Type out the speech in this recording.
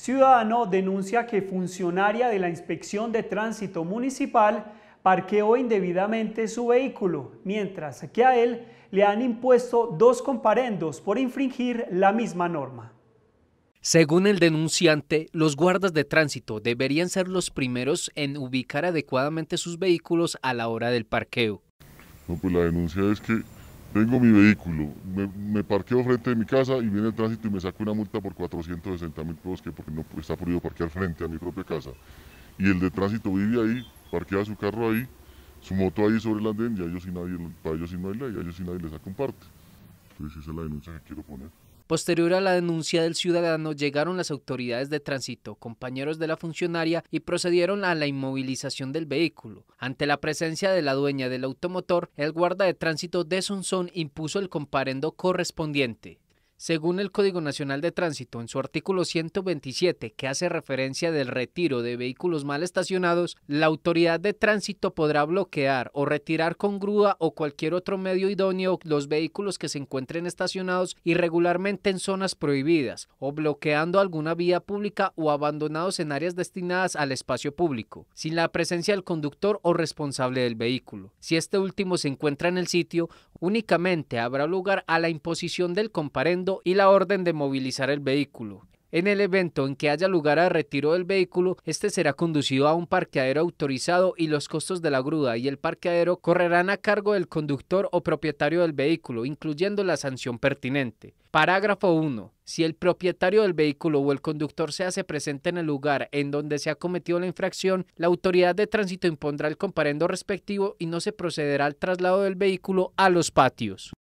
Ciudadano denuncia que funcionaria de la Inspección de Tránsito Municipal parqueó indebidamente su vehículo, mientras que a él le han impuesto dos comparendos por infringir la misma norma. Según el denunciante, los guardas de tránsito deberían ser los primeros en ubicar adecuadamente sus vehículos a la hora del parqueo. No, pues la denuncia es que tengo mi vehículo, me, parqueo frente de mi casa y viene el tránsito y me saca una multa por 460 mil pesos que porque no está prohibido parquear frente a mi propia casa. Y el de tránsito vive ahí, parquea su carro ahí, su moto ahí sobre el andén y a ellos y nadie, para ellos sí no hay a ellos sí nadie les saca un parte. Entonces esa es la denuncia que quiero poner. Posterior a la denuncia del ciudadano, llegaron las autoridades de tránsito, compañeros de la funcionaria, y procedieron a la inmovilización del vehículo. Ante la presencia de la dueña del automotor, el guarda de tránsito de Sonsón impuso el comparendo correspondiente. Según el Código Nacional de Tránsito, en su artículo 127, que hace referencia del retiro de vehículos mal estacionados, la autoridad de tránsito podrá bloquear o retirar con grúa o cualquier otro medio idóneo los vehículos que se encuentren estacionados irregularmente en zonas prohibidas o bloqueando alguna vía pública o abandonados en áreas destinadas al espacio público, sin la presencia del conductor o responsable del vehículo. Si este último se encuentra en el sitio, únicamente habrá lugar a la imposición del comparendo y la orden de movilizar el vehículo. En el evento en que haya lugar a retiro del vehículo, este será conducido a un parqueadero autorizado y los costos de la grúa y el parqueadero correrán a cargo del conductor o propietario del vehículo, incluyendo la sanción pertinente. Parágrafo 1. Si el propietario del vehículo o el conductor se hace presente en el lugar en donde se ha cometido la infracción, la autoridad de tránsito impondrá el comparendo respectivo y no se procederá al traslado del vehículo a los patios.